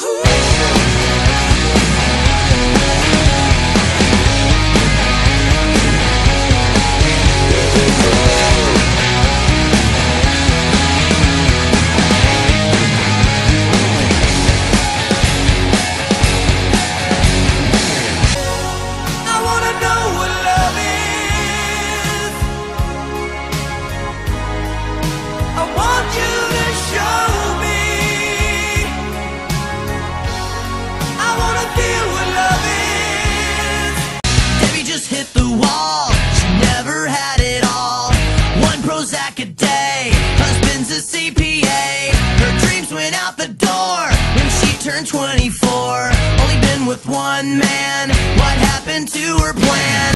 I Prozac a day. Husband's a CPA. Her dreams went out the door when she turned 24. Only been with one man. What happened to her plan?